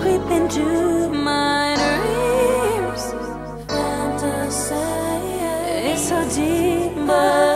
Creep into my dreams. Fantasy is so deep, but